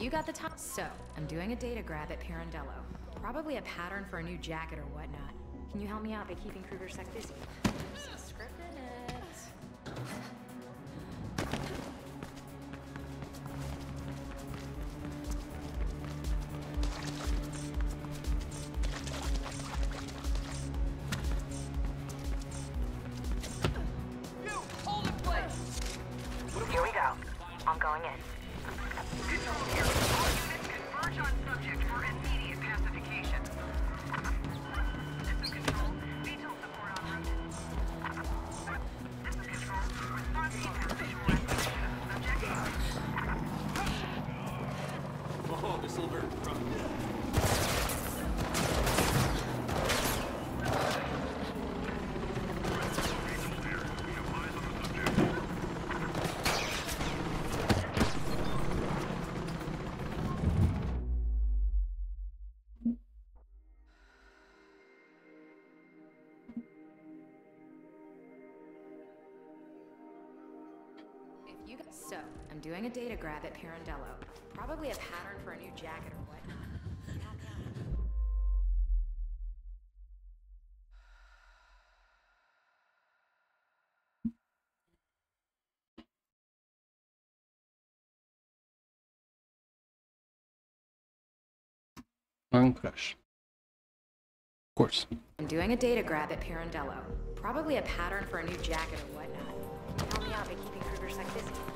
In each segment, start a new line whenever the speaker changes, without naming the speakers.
you
got the time. So, I'm doing a data grab at Pirandello. Probably a pattern for a new jacket or whatnot. Can you help me out by keeping KrugerSec busy? There's some scrip in it.
Silver from
you got. So, I'm doing a data grab at Pirandello. Probably a pattern for a new jacket or whatnot. Can you help me out?
And crash. Of course.
I'm doing a data grab at Pirandello. Probably a pattern for a new jacket or whatnot. Help me out by keeping
KrugerSec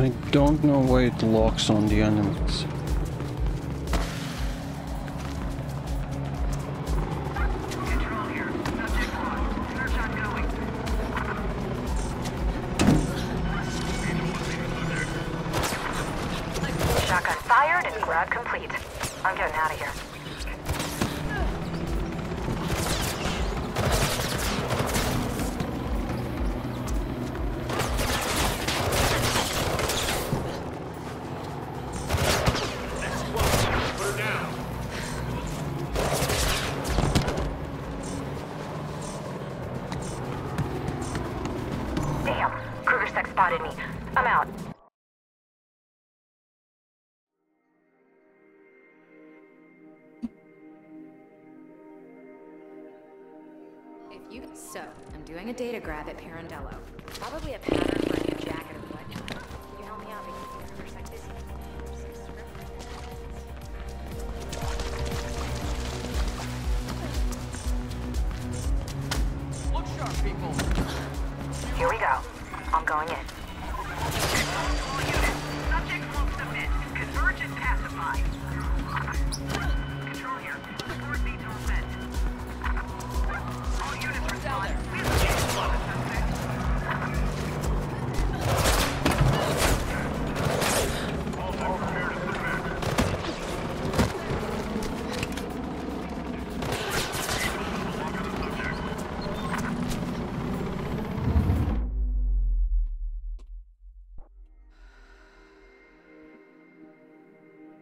I don't know why it locks on the enemies.
Shotgun fired and grab complete. I'm getting out of here. Me. I'm out.
If you so, I'm doing a data grab at Pirandello. Probably a pattern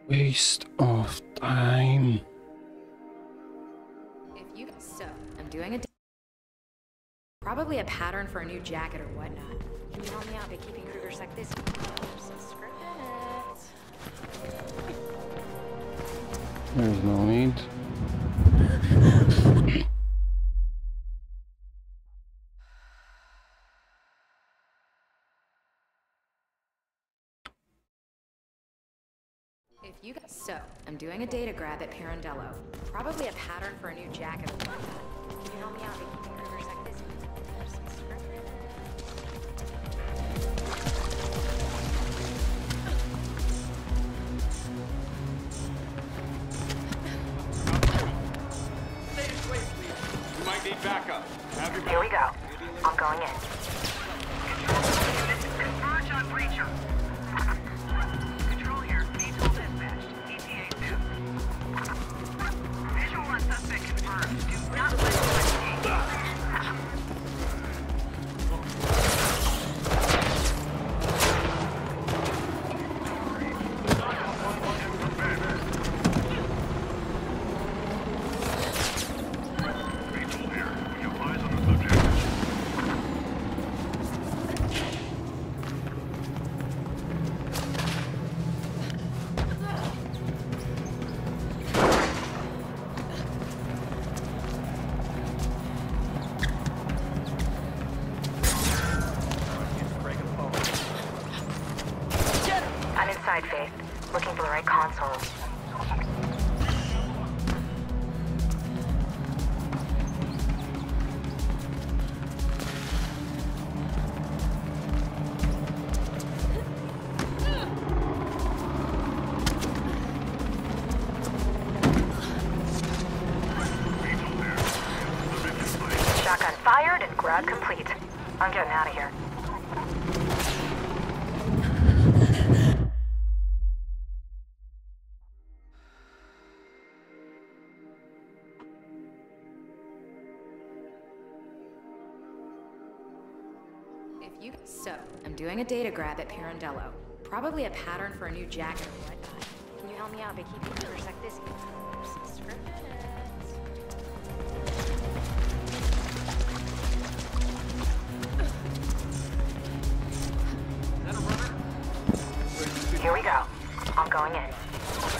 Waste of time.
If you so, I'm doing a. Probably a pattern for a new jacket or whatnot. Can you help me out by keeping critters like this?
There's no need.
If you so, I'm doing a data grab at Pirandello. Probably a pattern for a new jacket. Can you help me out
Faith. Looking for the right console. Shotgun fired and grab complete. I'm getting out of here.
If you so, I'm doing a data grab at Pirandello. Probably a pattern for a new jacket or whatnot. Can you help me out by keeping critters like this? Subscribe it.
Is that a runner?
Here we go. I'm going in.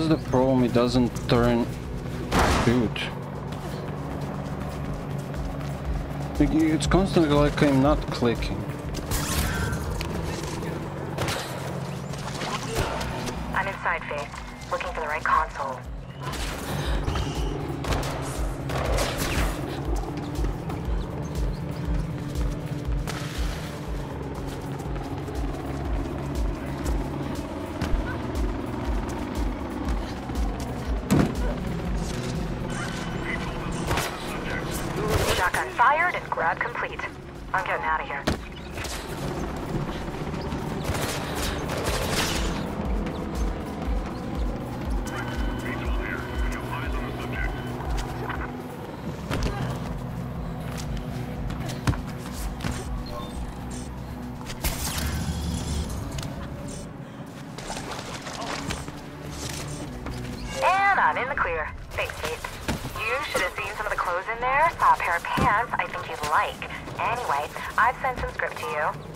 What's the problem? It doesn't turn. Dude. It's constantly like I'm not clicking.
Saw a pair of pants I think you'd like. Anyway, I've sent some scrip to you.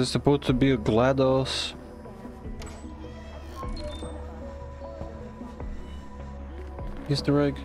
Is supposed to be a GLaDOS? Easter egg?